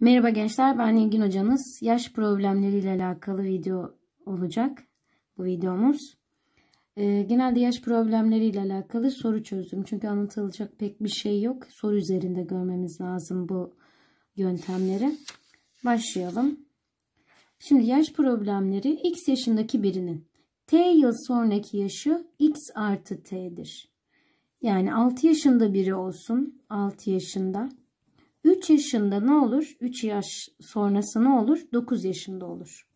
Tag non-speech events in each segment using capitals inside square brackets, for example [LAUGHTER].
Merhaba gençler ben Nilgün hocanız. Yaş problemleriyle alakalı video olacak bu videomuz. Ee, genelde yaş problemleriyle alakalı soru çözdüm. Çünkü anlatılacak pek bir şey yok. Soru üzerinde görmemiz lazım bu yöntemleri. Başlayalım. Şimdi yaş problemleri x yaşındaki birinin t yıl sonraki yaşı x artı t'dir. Yani 6 yaşında biri olsun 6 yaşında 3 yaşında ne olur? 3 yaş sonrası ne olur? 9 yaşında olur.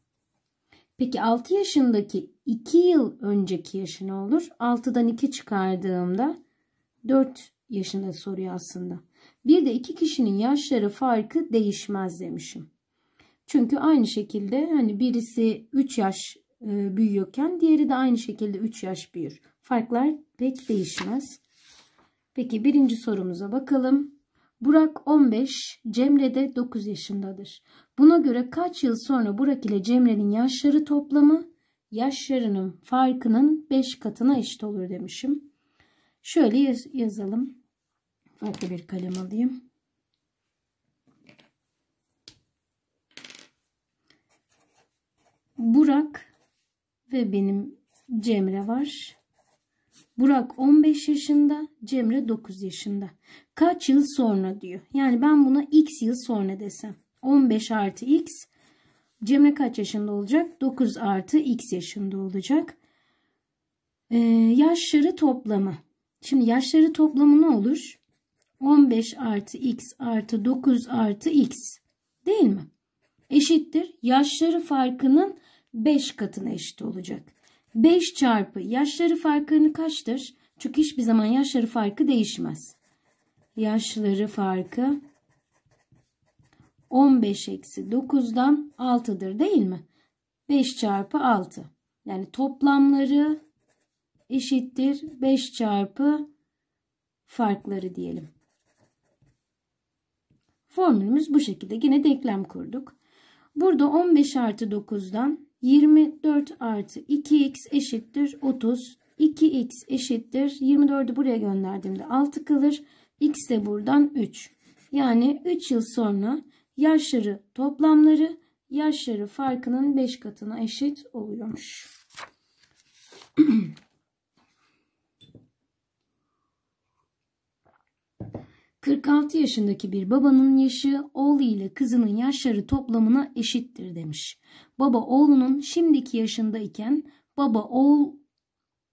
Peki 6 yaşındaki 2 yıl önceki yaşı ne olur? 6'dan 2 çıkardığımda 4 yaşında soruyor aslında. Bir de iki kişinin yaşları farkı değişmez demişim. Çünkü aynı şekilde hani birisi 3 yaş e, büyüyorken diğeri de aynı şekilde 3 yaş büyür. Farklar pek değişmez. Peki birinci sorumuza bakalım. Burak 15, Cemre de 9 yaşındadır. Buna göre kaç yıl sonra Burak ile Cemre'nin yaşları toplamı yaşlarının farkının 5 katına eşit olur demişim. Şöyle yaz yazalım. Farklı bir kalem alayım. Burak ve benim Cemre var. Burak 15 yaşında, Cemre 9 yaşında. Kaç yıl sonra diyor. Yani ben buna x yıl sonra desem. 15 artı x. Cemre kaç yaşında olacak? 9 artı x yaşında olacak. Ee, yaşları toplamı. Şimdi yaşları toplamı ne olur? 15 artı x artı 9 artı x. Değil mi? Eşittir. Yaşları farkının 5 katına eşit olacak. 5 çarpı yaşları farkını kaçtır? Çünkü hiçbir zaman yaşları farkı değişmez. Yaşları farkı 15 eksi 9'dan 6'dır değil mi? 5 çarpı 6. Yani toplamları eşittir 5 çarpı farkları diyelim. Formülümüz bu şekilde. Yine denklem kurduk. Burada 15 artı 9'dan 24 artı 2x eşittir 30. 2x eşittir 24'ü buraya gönderdiğimde 6 kalır. x de buradan 3. Yani 3 yıl sonra yaşları toplamları yaşları farkının 5 katına eşit oluyormuş. [CLEARS THROAT] 46 yaşındaki bir babanın yaşı oğlu ile kızının yaşları toplamına eşittir demiş. Baba oğlunun şimdiki yaşında iken baba oğul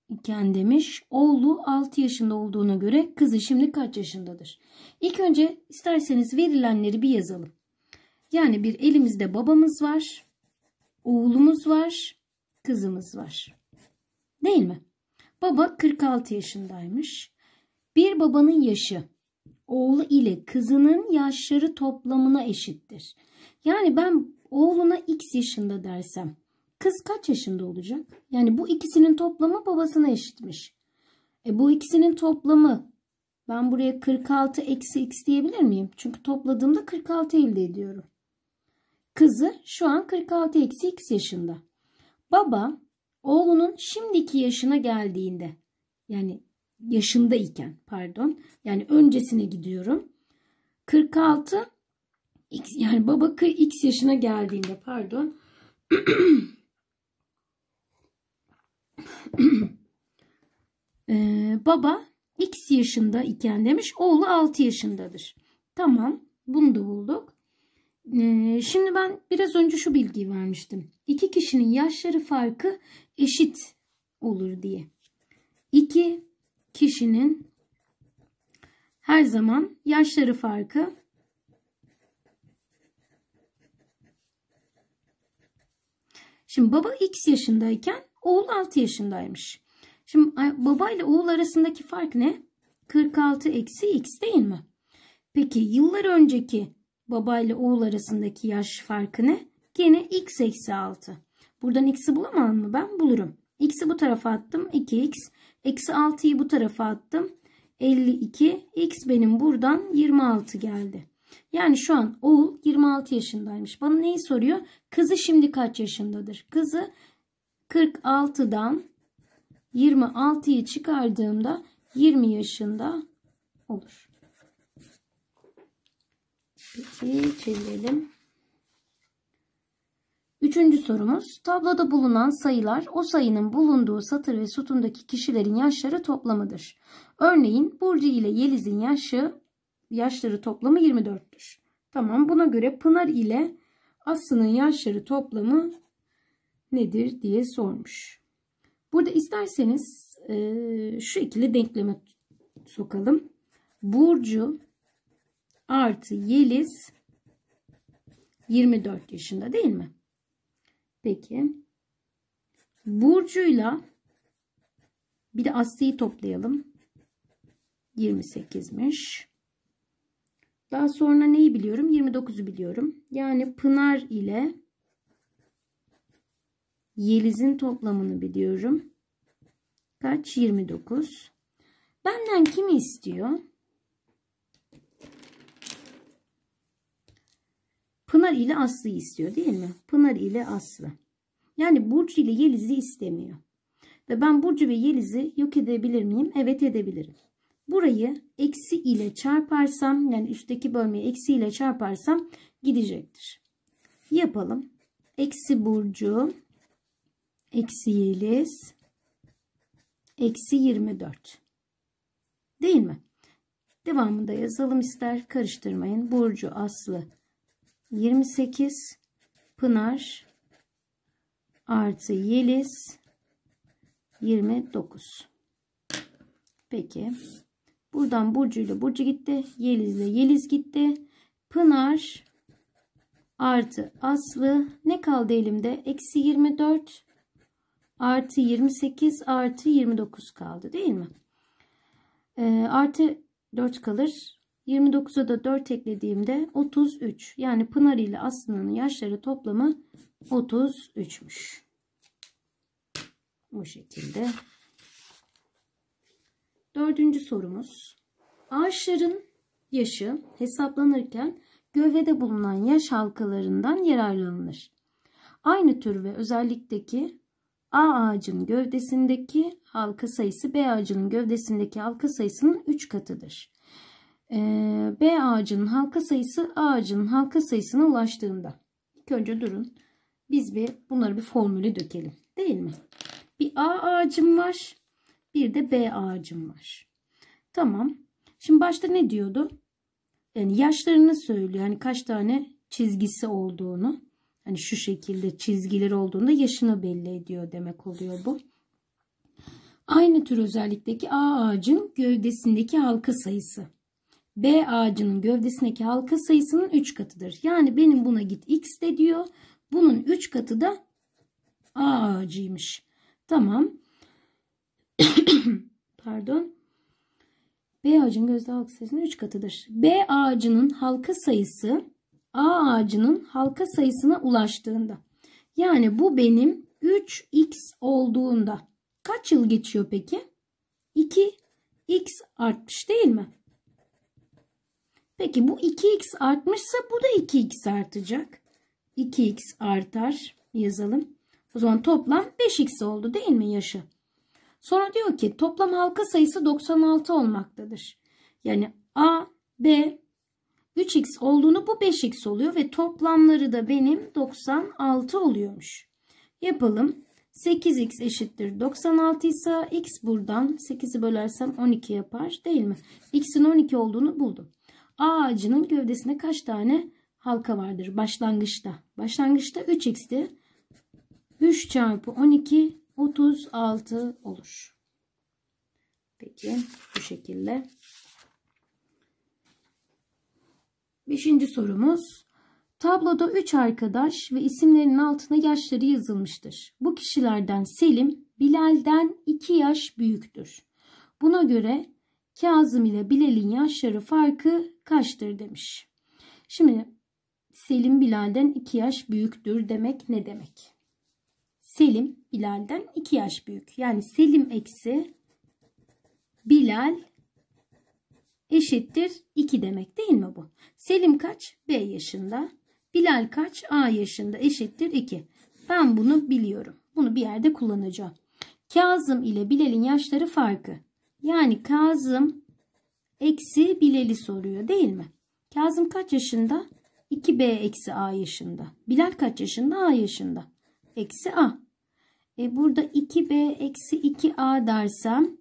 iken demiş. Oğlu 6 yaşında olduğuna göre kızı şimdi kaç yaşındadır? İlk önce isterseniz verilenleri bir yazalım. Yani bir elimizde babamız var, oğlumuz var, kızımız var. Değil mi? Baba 46 yaşındaymış. Bir babanın yaşı oğlu ile kızının yaşları toplamına eşittir. Yani ben oğluna x yaşında dersem kız kaç yaşında olacak? Yani bu ikisinin toplamı babasına eşitmiş. E bu ikisinin toplamı ben buraya 46 eksi x diyebilir miyim? Çünkü topladığımda 46 elde ediyorum. Kızı şu an 46 eksi x yaşında. Baba oğlunun şimdiki yaşına geldiğinde yani yaşındayken pardon yani öncesine gidiyorum. 46 x yani baba x yaşına geldiğinde pardon [CLEARS THROAT] ee, baba x yaşında iken demiş oğlu 6 yaşındadır. Tamam bunu da bulduk. Ee, şimdi ben biraz önce şu bilgiyi vermiştim. İki kişinin yaşları farkı eşit olur diye. 2 kişinin her zaman yaşları farkı Şimdi baba x yaşındayken oğul 6 yaşındaymış. Şimdi baba ile oğul arasındaki fark ne? 46 eksi x değil mi? Peki yıllar önceki baba ile oğul arasındaki yaş farkı ne? Gene x eksi 6. Buradan x'i bulamam mı? Ben bulurum. X'i bu tarafa attım. 2x. Eksi 6'yı bu tarafa attım. 52. X benim buradan 26 geldi. Yani şu an oğul 26 yaşındaymış. Bana neyi soruyor? Kızı şimdi kaç yaşındadır? Kızı 46'dan 26'yı çıkardığımda 20 yaşında olur. Peki çevirelim. Üçüncü sorumuz. Tabloda bulunan sayılar o sayının bulunduğu satır ve sütundaki kişilerin yaşları toplamıdır. Örneğin Burcu ile Yeliz'in yaşı yaşları toplamı 24'tür. Tamam buna göre Pınar ile Aslı'nın yaşları toplamı nedir diye sormuş. Burada isterseniz e, şu ikili denkleme sokalım. Burcu artı Yeliz 24 yaşında değil mi? Peki. Burcu'yla bir de Aslı'yı toplayalım. 28'miş. Daha sonra neyi biliyorum? 29'u biliyorum. Yani Pınar ile Yeliz'in toplamını biliyorum. Kaç? 29. Benden kimi istiyor? Pınar ile Aslı'yı istiyor değil mi? Pınar ile Aslı. Yani Burcu ile Yeliz'i istemiyor. Ve ben Burcu ve Yeliz'i yok edebilir miyim? Evet edebilirim. Burayı eksi ile çarparsam yani üstteki bölmeyi eksi ile çarparsam gidecektir. Yapalım. Eksi Burcu eksi Yeliz eksi 24. Değil mi? Devamında yazalım ister karıştırmayın. Burcu Aslı 28 Pınar artı Yeliz 29. Peki. Buradan Burcu ile Burcu gitti. Yeliz ile Yeliz gitti. Pınar artı Aslı ne kaldı elimde? Eksi 24 artı 28 artı 29 kaldı değil mi? Ee, artı 4 kalır. 29'a da 4 eklediğimde 33. Yani Pınar ile Aslı'nın yaşları toplamı 33'müş. Bu şekilde. Dördüncü sorumuz. Ağaçların yaşı hesaplanırken gövdede bulunan yaş halkalarından yararlanılır. Aynı tür ve özellikteki A ağacın gövdesindeki halka sayısı B ağacının gövdesindeki halka sayısının 3 katıdır. Ee, B ağacının halka sayısı A ağacının halka sayısına ulaştığında. İlk önce durun. Biz bir bunları bir formülü dökelim. Değil mi? Bir A ağacım var. Bir de B ağacım var. Tamam. Şimdi başta ne diyordu? Yani yaşlarını söylüyor. Yani kaç tane çizgisi olduğunu. Hani şu şekilde çizgiler olduğunda yaşını belli ediyor demek oluyor bu. Aynı tür özellikteki A ağacın gövdesindeki halka sayısı. B ağacının gövdesindeki halka sayısının 3 katıdır. Yani benim buna git x de diyor. Bunun 3 katı da A ağacıymış. Tamam. [COUGHS] Pardon. B ağacının gözde halka sayısının 3 katıdır. B ağacının halka sayısı A ağacının halka sayısına ulaştığında. Yani bu benim 3x olduğunda. Kaç yıl geçiyor peki? 2x artmış değil mi? Peki bu 2x artmışsa bu da 2x artacak. 2x artar yazalım. O zaman toplam 5x oldu değil mi yaşı? Sonra diyor ki toplam halka sayısı 96 olmaktadır. Yani A, B 3x olduğunu bu 5x oluyor ve toplamları da benim 96 oluyormuş. Yapalım. 8x eşittir 96 ise x buradan 8'i bölersem 12 yapar değil mi? x'in 12 olduğunu buldum. A ağacının gövdesinde kaç tane halka vardır başlangıçta? Başlangıçta 3x'ti. 3 çarpı 12 36 olur. Peki bu şekilde. Beşinci sorumuz. Tabloda 3 arkadaş ve isimlerinin altına yaşları yazılmıştır. Bu kişilerden Selim Bilal'den 2 yaş büyüktür. Buna göre Kazım ile Bilal'in yaşları farkı kaçtır demiş. Şimdi Selim Bilal'den 2 yaş büyüktür demek ne demek? Selim Bilal'den 2 yaş büyük. Yani Selim eksi Bilal eşittir 2 demek değil mi bu? Selim kaç? B yaşında. Bilal kaç? A yaşında eşittir 2. Ben bunu biliyorum. Bunu bir yerde kullanacağım. Kazım ile Bilal'in yaşları farkı. Yani Kazım eksi Bilal'i soruyor değil mi? Kazım kaç yaşında? 2B eksi A yaşında. Bilal kaç yaşında? A yaşında. Eksi A. E burada 2B eksi 2A dersem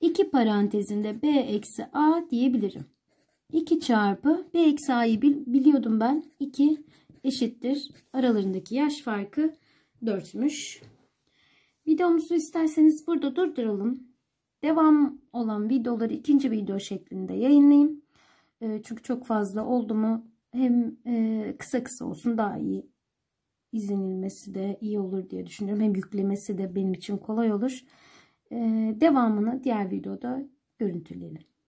2 parantezinde B eksi A diyebilirim. 2 çarpı B eksi A'yı biliyordum ben. 2 eşittir. Aralarındaki yaş farkı 4'müş. Videomuzu isterseniz burada durduralım. Devam olan videoları ikinci video şeklinde yayınlayayım. E, çünkü çok fazla oldu mu hem e, kısa kısa olsun daha iyi izlenilmesi de iyi olur diye düşünüyorum. Hem yüklemesi de benim için kolay olur. E, devamını diğer videoda görüntüleyelim.